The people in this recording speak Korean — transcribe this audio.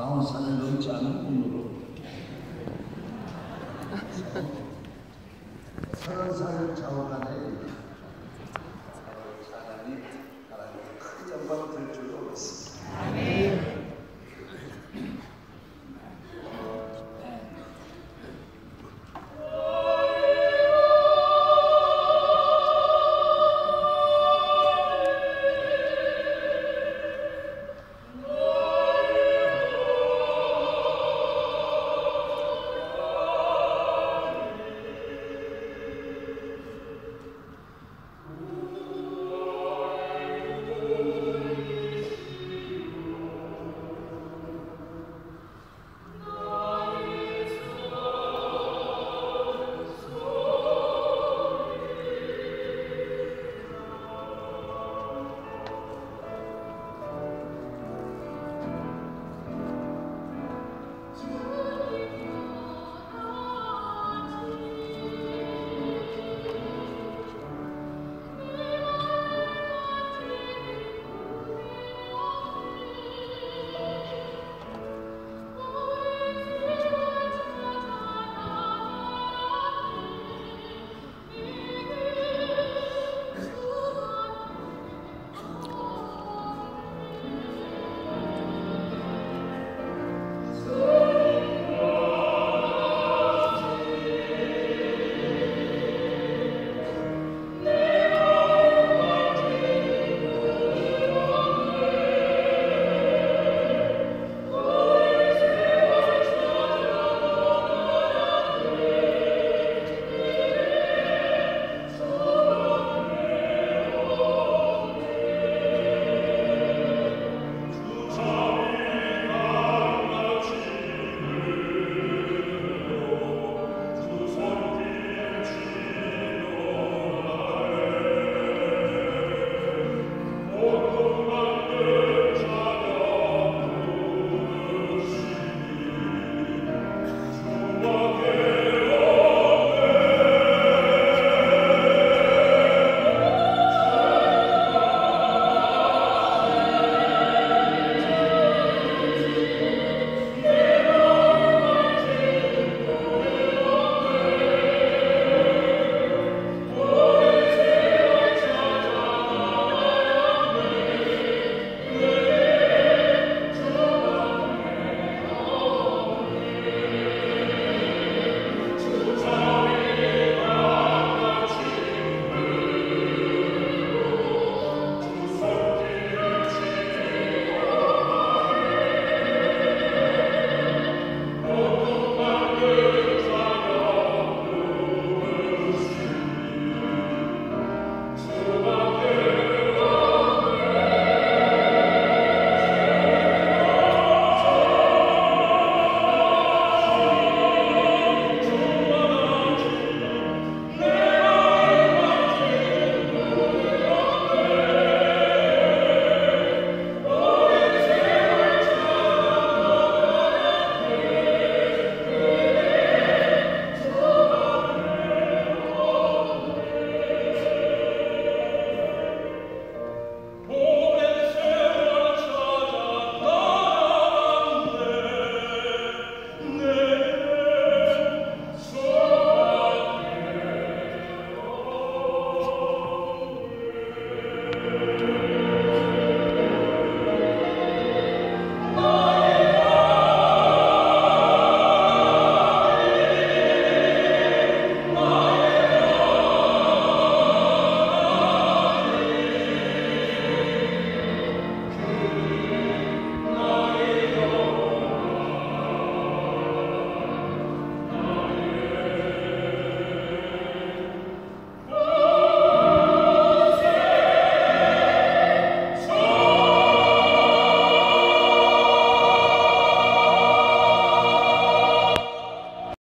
마흔 넘지 않은 꿈으로. 서른 살 좌우간에